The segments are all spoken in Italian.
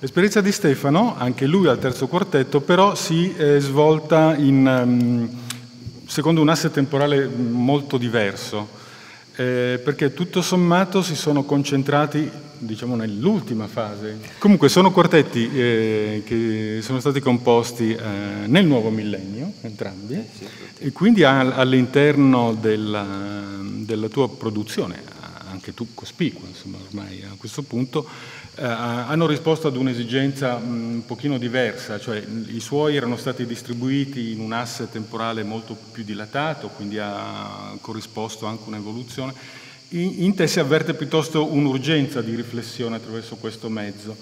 L'esperienza di Stefano, anche lui al terzo quartetto, però si è svolta in, um, secondo un asse temporale molto diverso, eh, perché tutto sommato si sono concentrati diciamo nell'ultima fase. Comunque sono quartetti eh, che sono stati composti eh, nel nuovo millennio, entrambi, eh, e quindi all'interno della, della tua produzione, anche tu cospicua insomma ormai a questo punto, eh, hanno risposto ad un'esigenza un pochino diversa, cioè i suoi erano stati distribuiti in un asse temporale molto più dilatato, quindi ha corrisposto anche un'evoluzione. In, in te si avverte piuttosto un'urgenza di riflessione attraverso questo mezzo.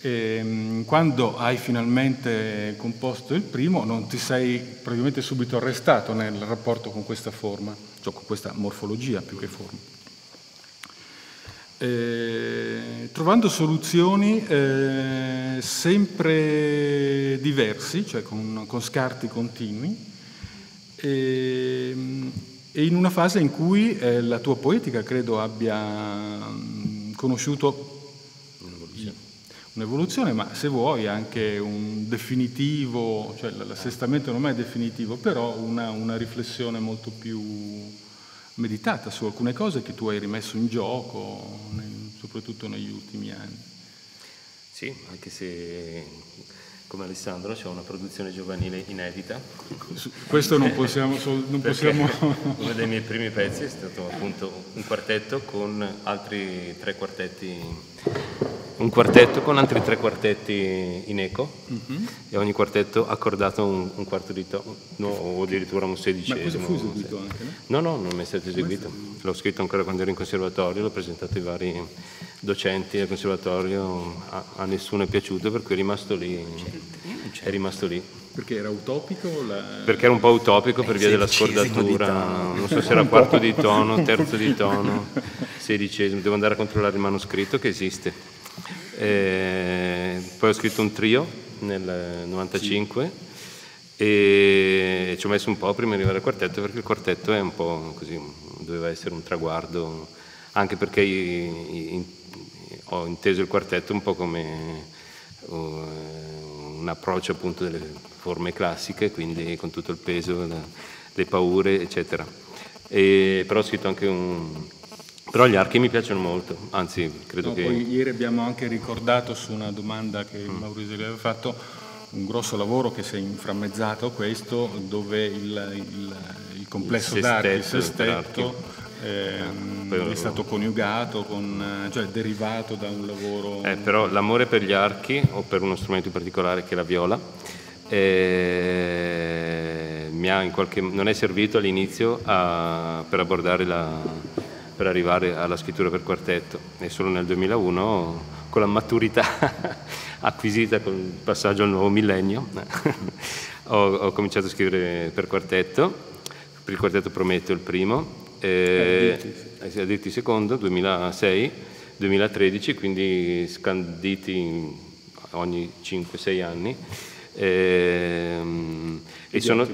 E, mm, quando hai finalmente composto il primo non ti sei praticamente subito arrestato nel rapporto con questa forma, cioè con questa morfologia più che forma eh, trovando soluzioni eh, sempre diversi, cioè con, con scarti continui, e, e, in una fase in cui eh, la tua poetica credo abbia mm, conosciuto un'evoluzione. un'evoluzione, ma se vuoi anche un definitivo, cioè l'assestamento non è definitivo, però una, una riflessione molto più meditata su alcune cose che tu hai rimesso in gioco, soprattutto negli ultimi anni. Sì, anche se come Alessandro c'è una produzione giovanile inedita. Questo non possiamo... Non possiamo... uno dei miei primi pezzi è stato appunto un quartetto con altri tre quartetti un quartetto con altri tre quartetti in eco uh-huh. e ogni quartetto ha accordato un, un quarto di tono no, o addirittura un sedicesimo. Ma questo fu eseguito anche, no? No, no, non mi è stato eseguito. L'ho scritto ancora quando ero in conservatorio, l'ho presentato ai vari docenti del conservatorio, a, a nessuno è piaciuto per cui è rimasto lì. È rimasto lì. Perché era utopico? La... Perché era un po' utopico per via della scordatura, non so se era quarto di tono, terzo di tono, sedicesimo, devo andare a controllare il manoscritto che esiste. E poi ho scritto un trio nel 95 sì. e ci ho messo un po' prima di arrivare al quartetto perché il quartetto è un po' così, doveva essere un traguardo, anche perché ho inteso il quartetto un po' come uh, un approccio appunto delle forme classiche, quindi con tutto il peso, le paure, eccetera. E, però ho scritto anche un, però gli archi mi piacciono molto, anzi credo no, che... Poi ieri abbiamo anche ricordato su una domanda che mm. Maurizio aveva fatto un grosso lavoro che si è inframmezzato questo, dove il, il, il complesso il d'archi, il sestetto, ehm, è stato coniugato, con, cioè derivato da un lavoro... Eh, però l'amore per gli archi, o per uno strumento in particolare che è la viola, eh, qualche, non è servito all'inizio a, per abbordare la per arrivare alla scrittura per quartetto. E solo nel 2001 con la maturità acquisita con il passaggio al nuovo millennio ho, ho, cominciato a scrivere per quartetto, per il quartetto Prometto il primo, eh, a dirti il secondo, 2006, 2013, quindi scanditi ogni 5-6 anni. Eh, e, sono,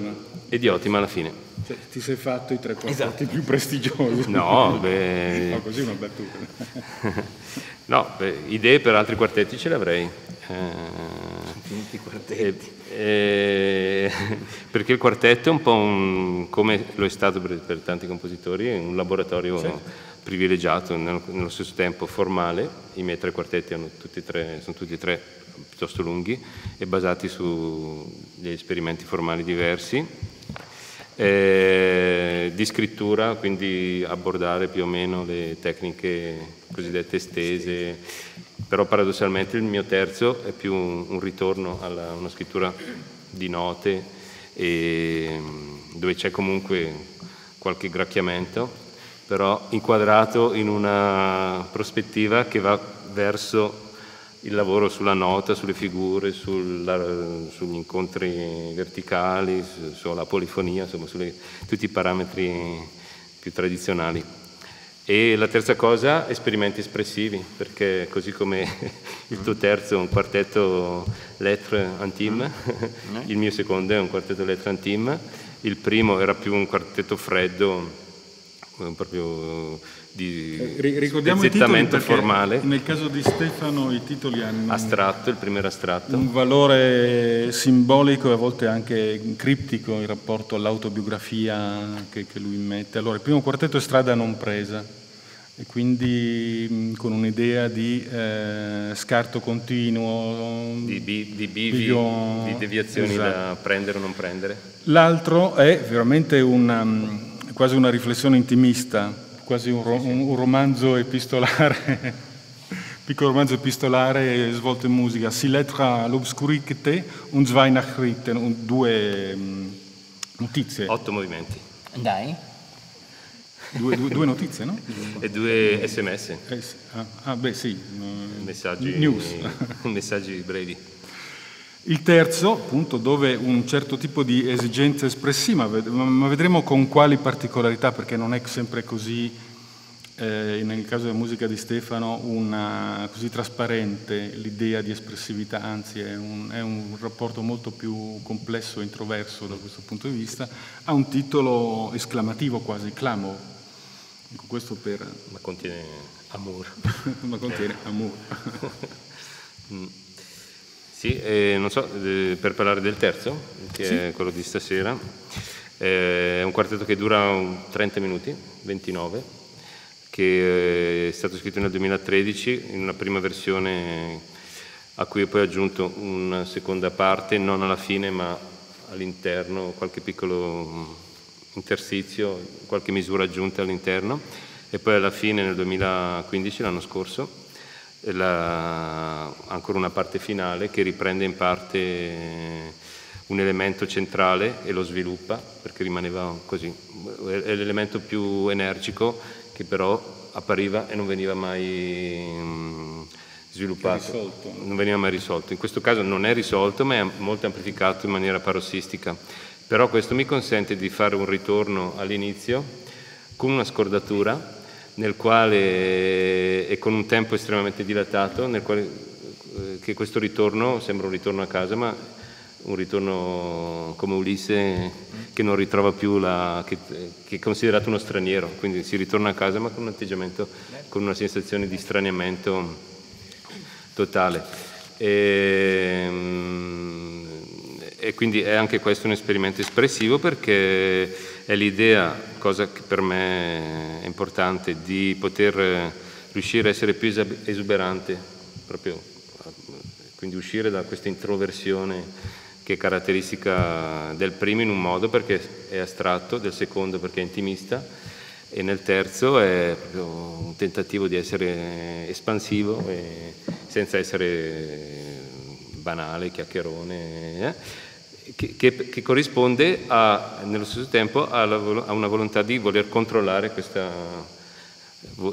e di ottima alla fine. Cioè, ti sei fatto i tre quartetti esatto. più prestigiosi. No, beh... no, così una battuta. no, beh, idee per altri quartetti ce le avrei. Eh, quartetti. Eh, perché il quartetto è un po' un, come lo è stato per, per tanti compositori, un laboratorio certo. privilegiato, nello, nello, stesso tempo formale. I miei tre quartetti tutti tre, sono tutti e tre piuttosto lunghi e basati sugli esperimenti formali diversi eh, di scrittura, quindi abbordare più o meno le tecniche cosiddette estese, però paradossalmente il mio terzo è più un, un ritorno a una scrittura di note e, dove c'è comunque qualche gracchiamento, però inquadrato in una prospettiva che va verso il lavoro sulla nota, sulle figure, sulla, sugli incontri verticali, su, sulla polifonia, insomma, su tutti i parametri più tradizionali. E la terza cosa, esperimenti espressivi, perché così come il tuo terzo è un quartetto lettre intime, il mio secondo è un quartetto lettre intime, il primo era più un quartetto freddo, proprio di eh, Ricordiamo spezzettamento formale. Nel caso di Stefano i titoli hanno astratto, il primero astratto. un valore simbolico e a volte anche criptico in rapporto all'autobiografia che, che lui mette. Allora, il primo quartetto è strada non presa e quindi con un'idea di eh, scarto continuo, di, bi, di bivi, bivio, di deviazioni esatto. da prendere o non prendere. L'altro è veramente una, quasi una riflessione intimista, quasi un, ro- un romanzo epistolare, piccolo romanzo epistolare svolto in musica. Si lettra l'obscurité und zwei Nachrichten, due um, notizie. Otto movimenti. Dai. Due, due, due, notizie, no? E due sms. Eh, ah, ah, beh sì. Messaggi, News. messaggi brevi. Il terzo, appunto, dove un certo tipo di esigenza espressiva, ma vedremo con quali particolarità, perché non è sempre così, eh, nel caso della musica di Stefano, una, così trasparente l'idea di espressività, anzi è un, è un rapporto molto più complesso e introverso da questo punto di vista, ha un titolo esclamativo quasi, clamor, Ecco, questo per... Ma contiene amour. Ma contiene amour. mm. Sì, eh, non so, eh, per parlare del terzo, che sì. è quello di stasera, eh, è un quartetto che dura 30 minuti, 29, che eh, è stato scritto nel 2013 in una prima versione a cui ho poi aggiunto una seconda parte, non alla fine ma all'interno, qualche piccolo intersizio, qualche misura aggiunta all'interno e poi alla fine nel 2015, l'anno scorso, la, ancora una parte finale che riprende in parte un elemento centrale e lo sviluppa perché rimaneva così, è l'elemento più energico che però appariva e non veniva mai mm, sviluppato, non veniva mai risolto. In questo caso non è risolto ma è molto amplificato in maniera parossistica. Però questo mi consente di fare un ritorno all'inizio con una scordatura nel quale, e con un tempo estremamente dilatato, quale eh, che questo ritorno sembra un ritorno a casa, ma un ritorno come Ulisse che non ritrova più la, che, che, è considerato uno straniero, quindi si ritorna a casa ma con un atteggiamento, con una sensazione di straniamento totale. E, ehm, e quindi è anche questo un esperimento espressivo perché è l'idea, cosa che per me è importante, di poter riuscire a essere più esuberante, proprio, quindi uscire da questa introversione che è caratteristica del primo in un modo perché è astratto, del secondo perché è intimista e nel terzo è proprio un tentativo di essere espansivo senza essere banale, chiacchierone. Eh? Che, che, corrisponde a, nello stesso tempo a, a, una volontà di voler controllare questo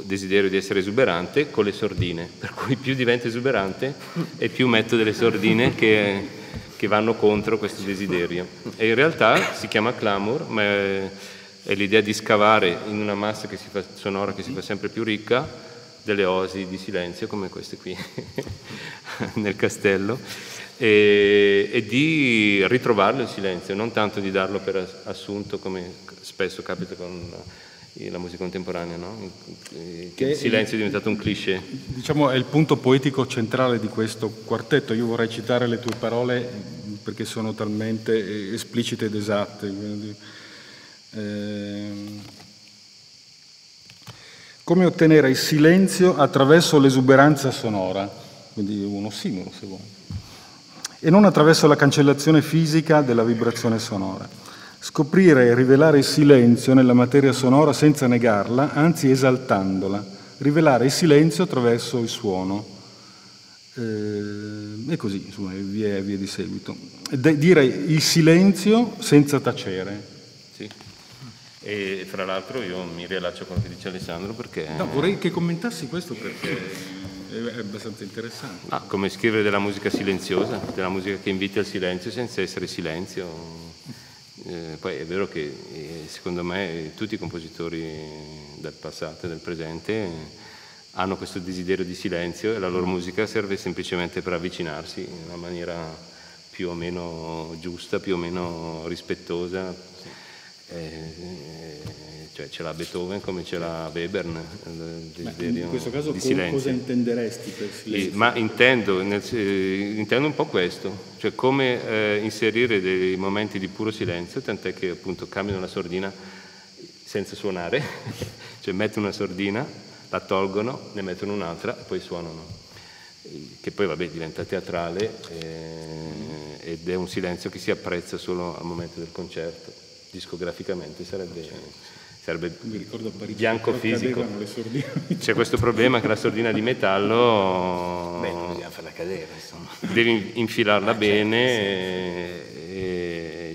desiderio di essere esuberante con le sordine, per cui più diventa esuberante e più metto delle sordine che, che vanno contro questo desiderio. E in realtà si chiama clamor, ma è, è l'idea di scavare in una massa che fa, sonora che si fa sempre più ricca delle osi di silenzio come queste qui nel castello e, e, di ritrovarlo il silenzio, non tanto di darlo per assunto come spesso capita con la musica contemporanea, no? che il silenzio è diventato un cliché. Diciamo è il punto poetico centrale di questo quartetto, io vorrei citare le tue parole perché sono talmente esplicite ed esatte. Quindi, eh, come ottenere il silenzio attraverso l'esuberanza sonora, quindi uno simolo se vuoi e non attraverso la cancellazione fisica della vibrazione sonora. Scoprire e rivelare il silenzio nella materia sonora senza negarla, anzi esaltandola. Rivelare il silenzio attraverso il suono. Eh, e così, insomma, via, via di seguito. De- dire il silenzio senza tacere. Sì. E fra l'altro io mi riallaccio a quello che dice Alessandro perché... No, vorrei che commentassi questo perché è abbastanza interessante. Ah, come scrivere della musica silenziosa, della musica che invita al silenzio senza essere silenzio. Eh, poi è vero che eh, secondo me tutti i compositori del passato e del presente hanno questo desiderio di silenzio e la loro musica serve semplicemente per avvicinarsi in una maniera più o meno giusta, più o meno rispettosa. Eh, cioè ce l'ha Beethoven come ce l'ha Webern. in questo caso co- cosa intenderesti per silenzio? Eh, ma intendo, nel, eh, intendo, un po' questo, cioè come eh, inserire dei momenti di puro silenzio, tant'è che appunto cambiano la sordina senza suonare, cioè mettono una sordina, la tolgono, ne mettono un'altra e poi suonano che poi vabbè, diventa teatrale eh, ed è un silenzio che si apprezza solo al momento del concerto. Discograficamente sarebbe sarebbe bianco fisico. C'è questo problema che la sordina di metallo Beh, non bisogna farla cadere, insomma. devi infilarla ah, bene certo, e,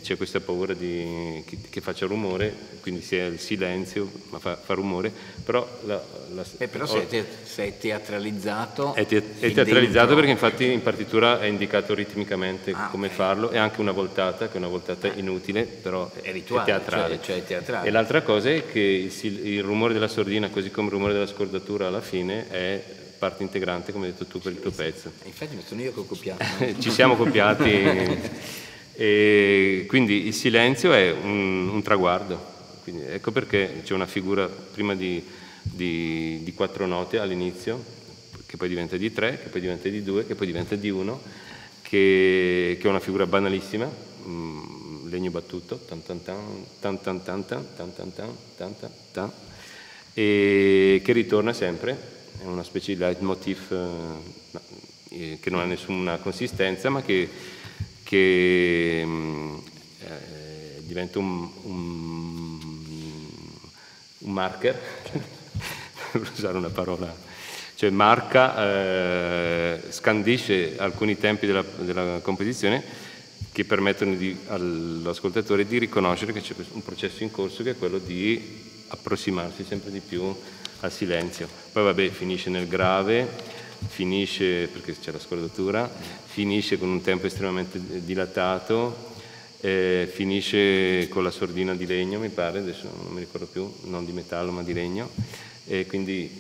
c'è questa paura di, che, che, faccia rumore, quindi sia il silenzio, ma fa, fa rumore, però, la, la, eh, però sei, te, sei, teatralizzato. È, te, è teatralizzato dentro. perché infatti in partitura è indicato ritmicamente ah, come okay. farlo e anche una voltata, che è una voltata ah. inutile, però è, rituale, è teatrale. Cioè, cioè teatrale. E l'altra cosa è che il, il rumore della sordina, così come il rumore della scordatura alla fine, è parte integrante, come hai detto tu, per il tuo pezzo. Infatti mi sono io che ho copiato. Ci siamo copiati. e quindi il silenzio è un, un traguardo. Quindi ecco perché c'è una figura prima di, di, di, quattro note all'inizio, che poi diventa di tre, che poi diventa di due, che poi diventa di uno, che, che è una figura banalissima, mm, legno battuto, tan tan tan, tan tan tan tan, tan tan tan, tan tan tan, e che ritorna sempre, è una specie di leitmotiv eh, che non ha nessuna consistenza, ma che, che mm, eh, diventa un, un, un marker, per usare una parola, cioè marca, eh, scandisce alcuni tempi della, della composizione che permettono di, all'ascoltatore di riconoscere che c'è un processo in corso che è quello di approssimarsi sempre di più al silenzio. Poi vabbè, finisce nel grave, finisce, perché c'è la scordatura, finisce con un tempo estremamente dilatato, eh, finisce con la sordina di legno, mi pare, adesso non mi ricordo più, non di metallo ma di legno, e quindi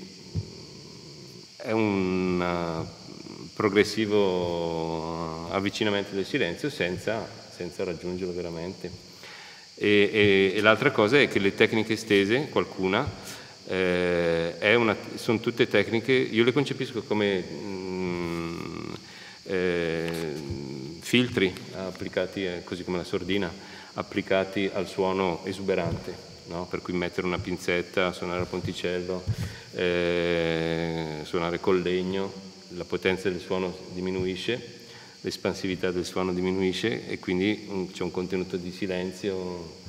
è un uh, progressivo avvicinamento del silenzio senza, senza raggiungerlo veramente. E, e, e l'altra cosa è che le tecniche estese, qualcuna, eh, una, sono tutte tecniche, io le concepisco come mh, mm, eh, filtri applicati, eh, così come la sordina, applicati al suono esuberante, no? per cui mettere una pinzetta, suonare a ponticello, eh, suonare col legno, la potenza del suono diminuisce l'espansività del suono diminuisce e quindi c'è un contenuto di silenzio,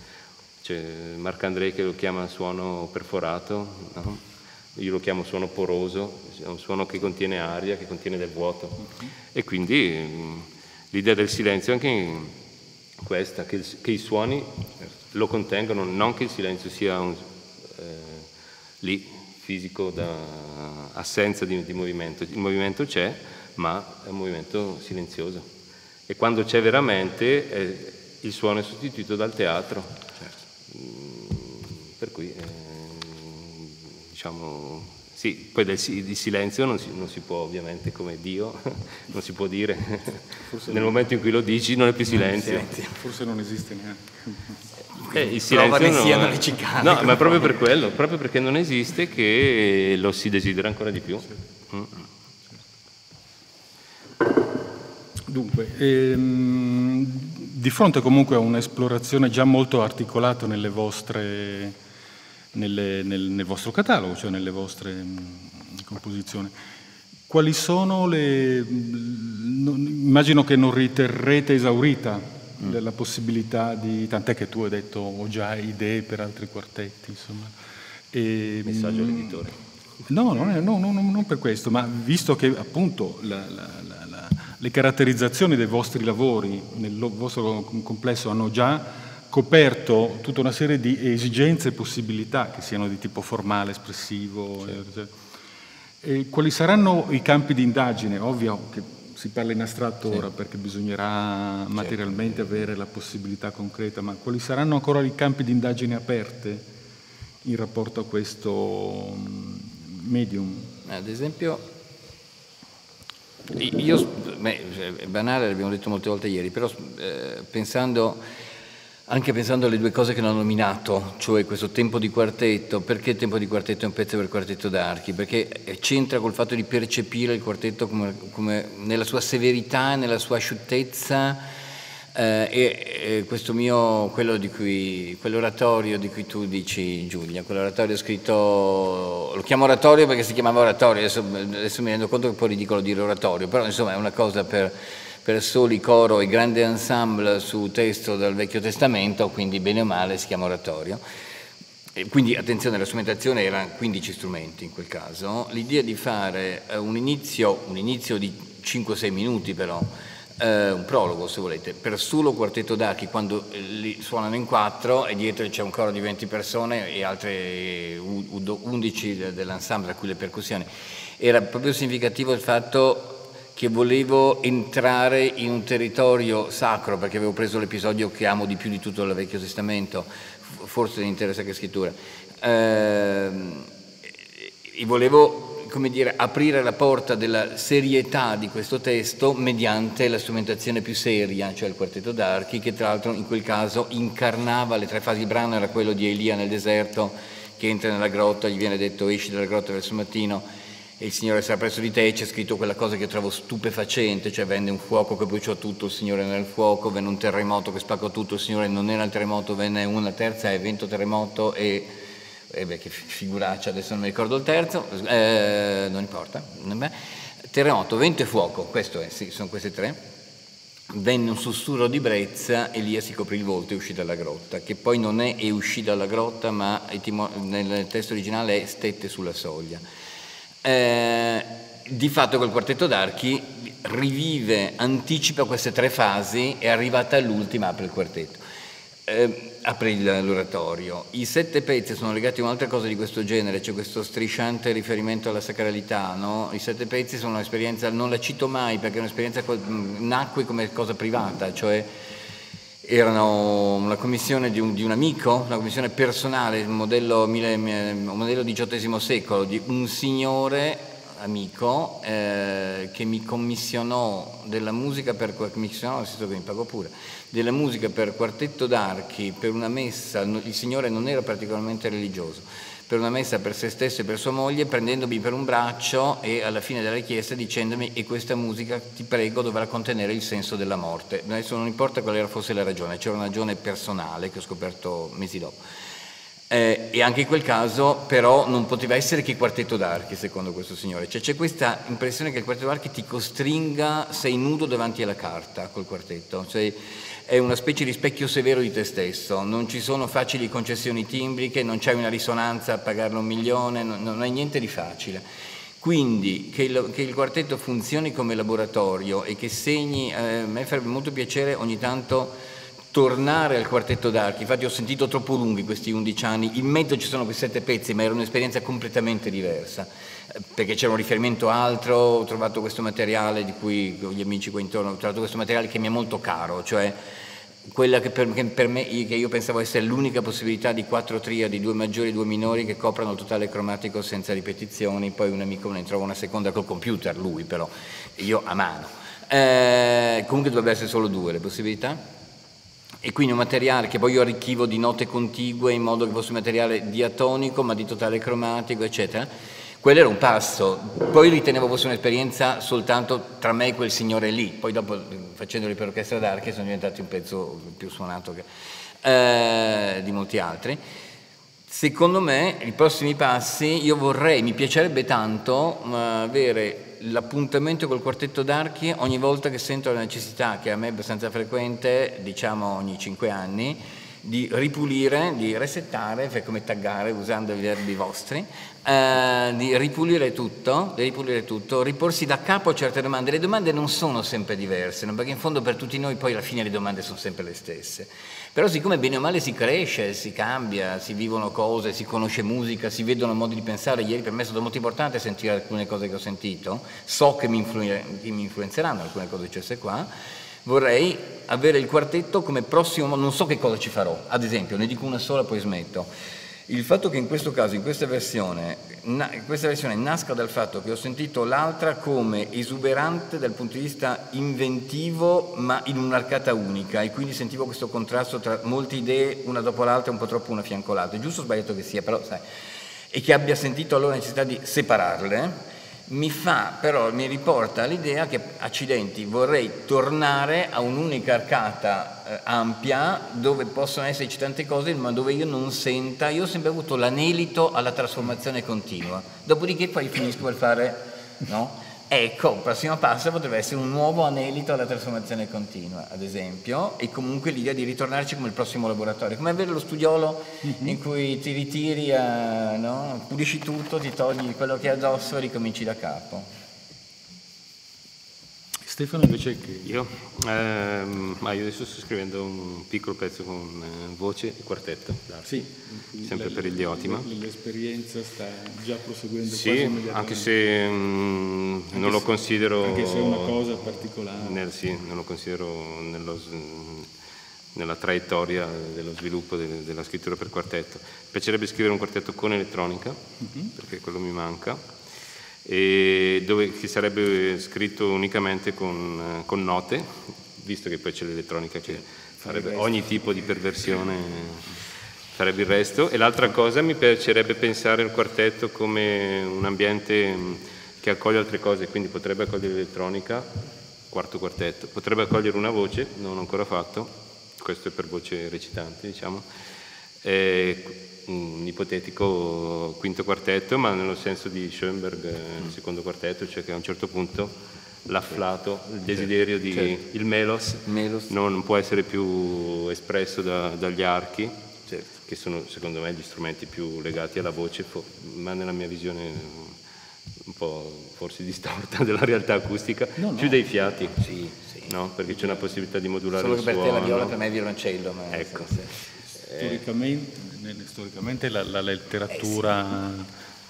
c'è Marc-André che lo chiama suono perforato, no? io lo chiamo suono poroso, è un suono che contiene aria, che contiene del vuoto e quindi mm, l'idea del silenzio è anche questa, che, che, i suoni lo contengono, non che il silenzio sia un, eh, lì fisico da assenza di, di movimento, il movimento c'è, ma è un movimento silenzioso. E quando c'è veramente, eh, il suono è sostituito dal teatro. Per cui, eh, diciamo, sì, poi del, di silenzio non si, non si, può ovviamente, come Dio, non si può dire. Forse Nel momento in cui lo dici non è più silenzio. silenzio. Forse non esiste neanche. Eh, il silenzio no, no, ma proprio per quello, proprio perché non esiste che lo si desidera ancora di più. Sì. Mm. Dunque, ehm, di fronte comunque a un'esplorazione già molto articolata nelle vostre, nelle, nel, nel, vostro catalogo, cioè nelle vostre mh, mm, composizioni, quali sono le... Non, immagino che non riterrete esaurita mm. la possibilità di... tant'è che tu hai detto ho già idee per altri quartetti, insomma. E, Messaggio all'editore. No, non, è, no, no, non per questo, ma visto che appunto la, la, la le caratterizzazioni dei vostri lavori nel vostro complesso hanno già coperto tutta una serie di esigenze e possibilità che siano di tipo formale, espressivo. Certo. E quali saranno i campi di indagine? Ovvio che si parla in astratto sì. ora perché bisognerà certo. materialmente avere la possibilità concreta, ma quali saranno ancora i campi di indagine aperte in rapporto a questo mm, medium? Ad esempio io, beh, è banale, l'abbiamo detto molte volte ieri, però eh, pensando anche pensando alle due cose che non nominato, cioè questo tempo di quartetto, perché il tempo di quartetto è un pezzo per quartetto d'archi? Perché c'entra col fatto di percepire il quartetto come, come nella sua severità, nella sua asciuttezza eh, e, e, questo mio, quello di cui, quell'oratorio di cui tu dici Giulia, quell'oratorio scritto, lo chiamo oratorio perché si chiamava oratorio, adesso, adesso mi rendo conto che è un po' ridicolo dire oratorio, però insomma è una cosa per per soli coro e grande ensemble su testo del Vecchio Testamento, quindi bene o male si chiama oratorio. E quindi attenzione, la strumentazione erano 15 strumenti in quel caso. L'idea di fare eh, un inizio, un inizio di 5-6 minuti però, eh, un prologo se volete, per solo quartetto d'archi quando li suonano in quattro e dietro c'è un coro di 20 persone e altre 11 dell'ensemble a cui le percussioni. Era proprio significativo il fatto che volevo entrare in un territorio sacro, perché avevo preso l'episodio che amo di più di tutto il Vecchio Testamento, forse l'intera Sacra Scrittura, eh, e volevo, come dire, aprire la porta della serietà di questo testo mediante la strumentazione più seria, cioè il quartetto d'archi, che tra l'altro in quel caso incarnava le tre fasi. Il brano era quello di Elia nel deserto, che entra nella grotta, gli viene detto esci dalla grotta verso il mattino, e il Signore sarà presso di te e c'è scritto quella cosa che trovo stupefacente, cioè venne un fuoco che bruciò tutto, il Signore nel fuoco, venne un terremoto che spaccò tutto, il Signore non era il terremoto, venne una terza evento terremoto e, e beh, che figuraccia, adesso non mi ricordo il terzo, eh, non importa, terremoto, vento e fuoco, questo è, sì, sono queste tre, venne un sussurro di brezza, Elia si coprì il volto e uscì dalla grotta, che poi non è e uscì dalla grotta, ma nel testo originale è stette sulla soglia. Eh, di fatto quel quartetto d'archi rivive, anticipa queste tre fasi e arrivata all'ultima apre il quartetto, eh, apre l'oratorio. I sette pezzi sono legati a un'altra cosa di questo genere, c'è questo strisciante riferimento alla sacralità, no? I sette pezzi sono un'esperienza, non la cito mai perché è un'esperienza che nacque come cosa privata, cioè erano una commissione di un, di un, amico, una commissione personale, un modello, modello XVIII secolo, di un signore amico eh, che mi commissionò della musica per commissionò, nel senso che mi pagò pure, della musica per quartetto d'archi, per una messa, il signore non era particolarmente religioso per una messa per se stesso e per sua moglie, prendendomi per un braccio e alla fine della richiesta dicendomi e questa musica ti prego dovrà contenere il senso della morte. Adesso non importa quale fosse la ragione, c'era una ragione personale che ho scoperto mesi dopo. Eh, e anche in quel caso però non poteva essere che il quartetto d'archi secondo questo signore, cioè c'è questa impressione che il quartetto d'archi ti costringa, sei nudo davanti alla carta col quartetto, cioè, è una specie di specchio severo di te stesso, non ci sono facili concessioni timbriche, non c'è una risonanza a pagarlo un milione, non, non è niente di facile. Quindi che il, che il, quartetto funzioni come laboratorio e che segni, eh, a me farebbe molto piacere ogni tanto tornare al quartetto d'archi, infatti ho sentito troppo lunghi questi 11 anni, in mezzo ci sono questi sette pezzi, ma era un'esperienza completamente diversa, perché c'era un riferimento altro, ho trovato questo materiale di cui con gli amici qua intorno, ho trovato questo materiale che mi è molto caro, cioè quella che per, che per me, che io pensavo essere l'unica possibilità di quattro triadi, due maggiori e due minori che coprano il totale cromatico senza ripetizioni, poi un amico ne trova una seconda col computer, lui però, io a mano. Eh, comunque dovrebbe essere solo due le possibilità e quindi un materiale che poi io arricchivo di note contigue in modo che fosse un materiale diatonico ma di totale cromatico, eccetera. Quello era un passo, poi ritenevo fosse un'esperienza soltanto tra me e quel signore lì, poi dopo facendoli per orchestra d'archi sono diventati un pezzo più suonato che, eh, di molti altri. Secondo me i prossimi passi io vorrei, mi piacerebbe tanto uh, avere l'appuntamento col quartetto d'archi ogni volta che sento la necessità, che a me è abbastanza frequente, diciamo ogni cinque anni, di ripulire, di resettare, fai come taggare usando i verbi vostri, eh, di ripulire tutto, di ripulire tutto, riporsi da capo certe domande. Le domande non sono sempre diverse, no? perché in fondo per tutti noi poi alla fine le domande sono sempre le stesse. Però siccome bene o male si cresce, si cambia, si vivono cose, si conosce musica, si vedono modi di pensare, ieri per me è stato molto importante sentire alcune cose che ho sentito, so che mi, influ- che mi influenzeranno alcune cose successe qua, vorrei avere il quartetto come prossimo, non so che cosa ci farò, ad esempio, ne dico una sola poi smetto. Il fatto che in questo caso, in questa versione, na, questa versione nasca dal fatto che ho sentito l'altra come esuberante dal punto di vista inventivo ma in un'arcata unica e quindi sentivo questo contrasto tra molte idee una dopo l'altra un po' troppo una fianco l'altra, è giusto o sbagliato che sia, però sai, e che abbia sentito allora la necessità di separarle mi fa però, mi riporta all'idea che, accidenti, vorrei tornare a un'unica arcata eh, ampia dove possono esserci tante cose ma dove io non senta, io ho sempre avuto l'anelito alla trasformazione continua, dopodiché poi finisco per fare, no? Ecco, il prossimo passo potrebbe essere un nuovo anelito alla trasformazione continua, ad esempio, e comunque l'idea di ritornarci come il prossimo laboratorio, come avere lo studiolo mm-hmm. in cui ti ritiri, a, no? pulisci tutto, ti togli quello che hai addosso e ricominci da capo. Stefano invece che... Io? Ehm, ma io adesso sto scrivendo un piccolo pezzo con eh, voce e quartetto Sì. Sempre la, per il Diotima. L'esperienza sta già proseguendo Sì, anche se mh, mm, anche non se, lo considero... Anche se è una cosa particolare. Nel, sì, non lo considero nello, nella traiettoria dello sviluppo de, della scrittura per quartetto. Mi piacerebbe scrivere un quartetto con elettronica, uh-huh. perché quello mi manca dove che sarebbe scritto unicamente con, con note, visto che poi c'è l'elettronica che farebbe ogni tipo di perversione, farebbe il resto. E l'altra cosa mi piacerebbe pensare il quartetto come un ambiente che accoglie altre cose, quindi potrebbe accogliere l'elettronica, quarto quartetto, potrebbe accogliere una voce, non ancora fatto, questo è per voce recitante, diciamo. E un ipotetico quinto quartetto, ma nello senso di Schoenberg, il eh, secondo quartetto, cioè che a un certo punto l'afflato, il desiderio di certo. il melos, melos, non può essere più espresso da, dagli archi, certo. che sono secondo me gli strumenti più legati alla voce, ma nella mia visione un po' forse distorta della realtà acustica, no, più no. dei fiati. Sì, sì. No? Perché c'è una possibilità di modulare Solo il che per te la viola per me è violoncello. Ma ecco. Storicamente, storicamente la, la letteratura eh sì.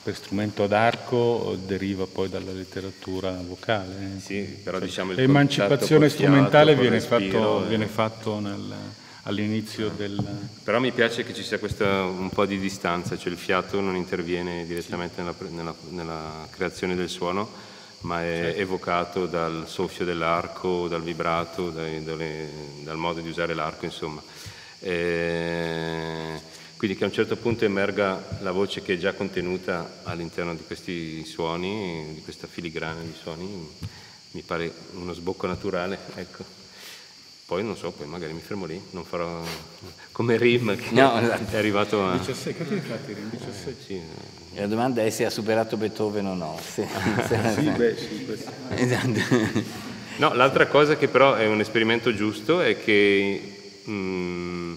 per strumento ad arco deriva poi dalla letteratura vocale. Sì, però cioè, diciamo l'emancipazione strumentale viene fatto, viene fatto nel, all'inizio ah. del... Però mi piace che ci sia questa un po' di distanza, cioè il fiato non interviene direttamente sì. nella, nella, nella, creazione del suono, ma è certo. evocato dal soffio dell'arco, dal vibrato, dai, dalle, dal modo di usare l'arco, insomma. Quindi che a un certo punto emerga la voce che è già contenuta all'interno di questi suoni, di questa filigrana di suoni, mi pare uno sbocco naturale. Ecco. Poi non so, poi magari mi fermo lì, non farò come Rim che no, è arrivato a... 17, che infatti Rim 17? Eh, sì. La domanda è se ha superato Beethoven o no. Se, se sì, beh, sì, questo. Esatto. No, l'altra cosa che però è un esperimento giusto è che Mm,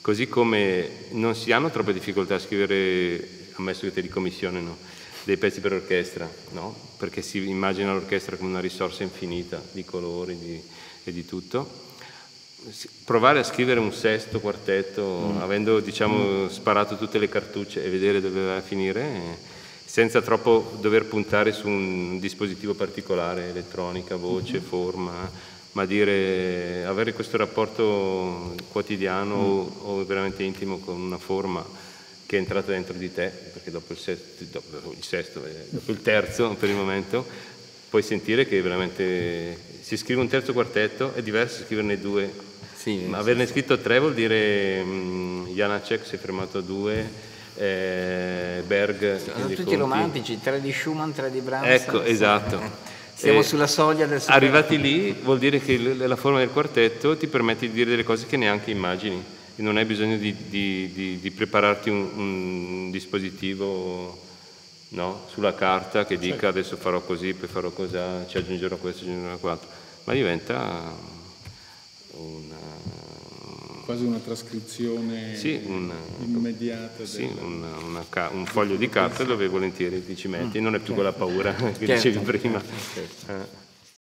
così come non si hanno troppe difficoltà a scrivere, ammesso che te li commissionino, dei pezzi per orchestra, no? perché si immagina l'orchestra come una risorsa infinita di colori di, e di tutto. Provare a scrivere un sesto quartetto, mm. avendo diciamo, mm. sparato tutte le cartucce e vedere dove va a finire, senza troppo dover puntare su un dispositivo particolare, elettronica, voce, mm-hmm. forma, ma dire, avere questo rapporto quotidiano mm. o, veramente intimo con una forma che è entrata dentro di te, perché dopo il sesto, dopo il, sesto, eh, dopo il terzo per il momento, puoi sentire che veramente si scrive un terzo quartetto, è diverso scriverne due, sì, ma averne sì, scritto tre vuol dire um, Janacek si è fermato a due, eh, Berg... Sono tutti conti. romantici, tre di Schumann, tre di Brahms. Ecco, esatto. Siamo eh, sulla soglia del super... Arrivati lì vuol dire che la forma del quartetto ti permette di dire delle cose che neanche immagini. E non hai bisogno di, di, di, di prepararti un, un dispositivo no, sulla carta che dica certo. adesso farò così, poi farò così, ci aggiungerò questo, ci aggiungerò quell'altro, ma diventa una quasi una trascrizione sì, un, immediata. Sì, del... una, una, un foglio di carta dove volentieri ti ci metti, non è più quella paura che certo, dicevi prima. Certo. Eh.